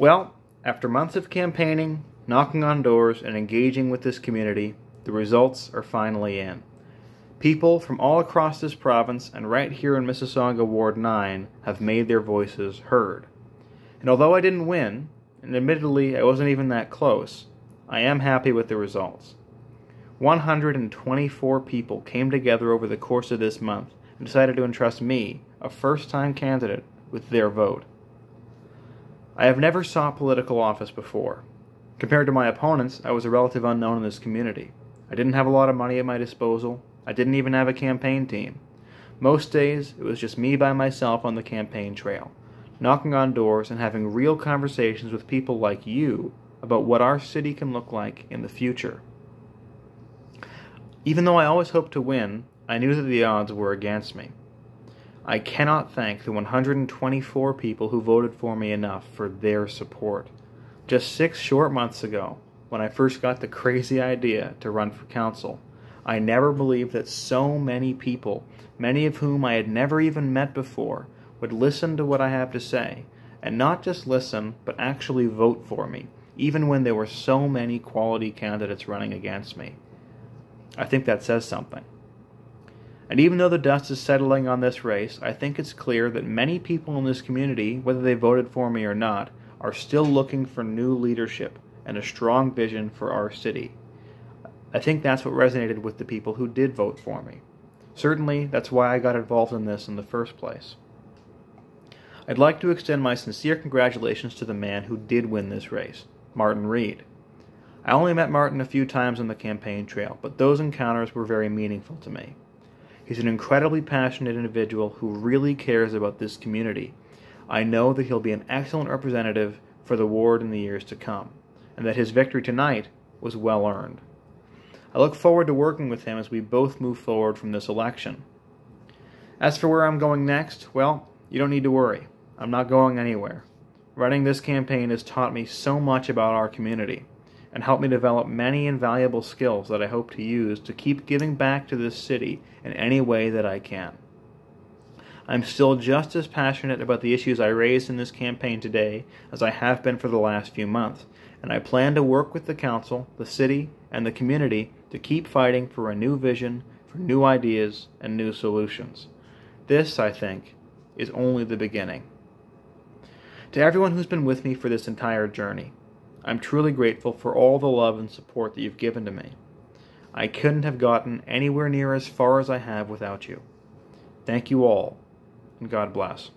Well, after months of campaigning, knocking on doors, and engaging with this community, the results are finally in. People from all across this province and right here in Mississauga Ward 9 have made their voices heard. And although I didn't win, and admittedly I wasn't even that close, I am happy with the results. 124 people came together over the course of this month and decided to entrust me, a first time candidate, with their vote. I have never sought political office before. Compared to my opponents, I was a relative unknown in this community. I didn't have a lot of money at my disposal, I didn't even have a campaign team. Most days, it was just me by myself on the campaign trail, knocking on doors and having real conversations with people like you about what our city can look like in the future. Even though I always hoped to win, I knew that the odds were against me. I cannot thank the 124 people who voted for me enough for their support. Just six short months ago, when I first got the crazy idea to run for council, I never believed that so many people, many of whom I had never even met before, would listen to what I have to say, and not just listen, but actually vote for me, even when there were so many quality candidates running against me. I think that says something. And even though the dust is settling on this race, I think it's clear that many people in this community, whether they voted for me or not, are still looking for new leadership and a strong vision for our city. I think that's what resonated with the people who did vote for me. Certainly, that's why I got involved in this in the first place. I'd like to extend my sincere congratulations to the man who did win this race, Martin Reid. I only met Martin a few times on the campaign trail, but those encounters were very meaningful to me. He's an incredibly passionate individual who really cares about this community. I know that he'll be an excellent representative for the ward in the years to come, and that his victory tonight was well earned. I look forward to working with him as we both move forward from this election. As for where I'm going next, well, you don't need to worry. I'm not going anywhere. Running this campaign has taught me so much about our community and helped me develop many invaluable skills that I hope to use to keep giving back to this city in any way that I can. I'm still just as passionate about the issues I raised in this campaign today as I have been for the last few months, and I plan to work with the council, the city, and the community to keep fighting for a new vision, for new ideas, and new solutions. This, I think, is only the beginning. To everyone who's been with me for this entire journey, I'm truly grateful for all the love and support that you've given to me. I couldn't have gotten anywhere near as far as I have without you. Thank you all, and God bless.